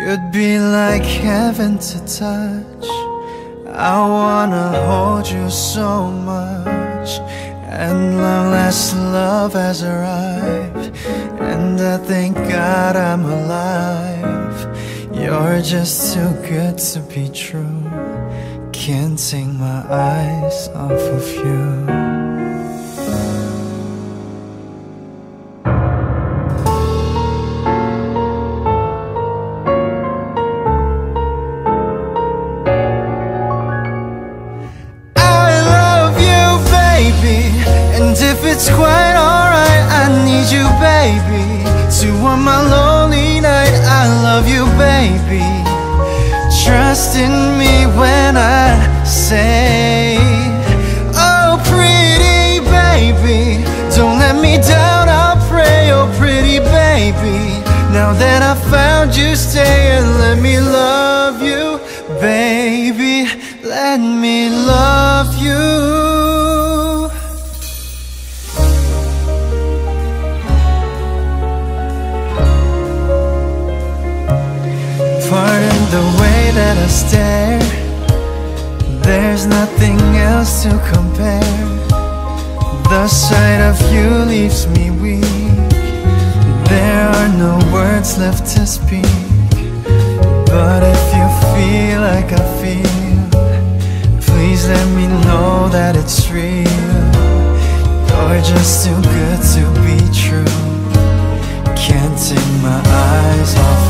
You'd be like heaven to touch. I wanna hold you so much. And long last love has arrived. And I thank God I'm alive. You're just too good to be true. Can't take my eyes off of you. It's quite alright, I need you, baby To warm my lonely night, I love you, baby. Trust in me when I say Oh, pretty baby Don't let me down, I'll pray, oh, pretty baby. Now that I found you, stay and let me love you, baby. Let me love you Pardon the way that I stare. There's nothing else to compare. The sight of you leaves me weak. There are no words left to speak. But if you feel like I feel Please let me know that it's real. You're just too good to be true. Can't take my eyes off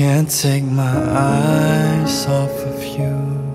Can't take my eyes off of you.